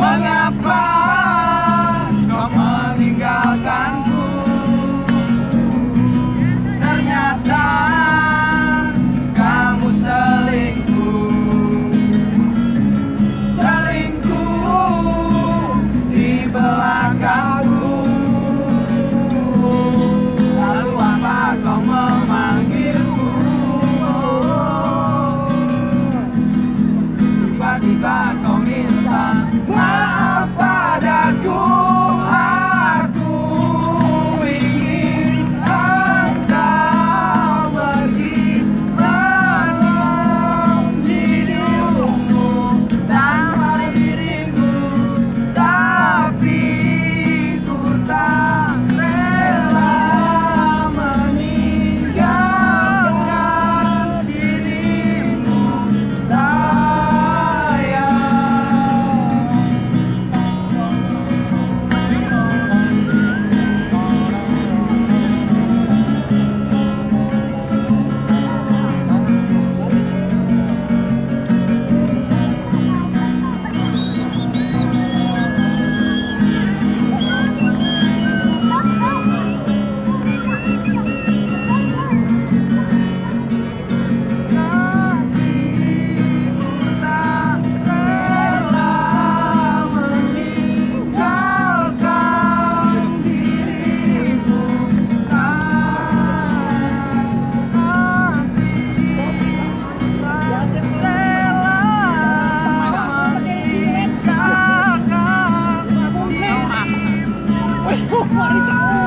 Mengapa kau meninggalkanku? Ternyata kamu selingkuh. Selingkuh di belakangku. Lalu apa kau memanggilku? Tiba-tiba kau Wow. 我打。